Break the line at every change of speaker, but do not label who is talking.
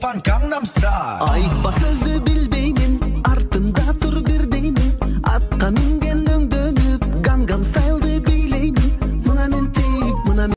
pan Gangnam Style
Ayıkma sözlü bil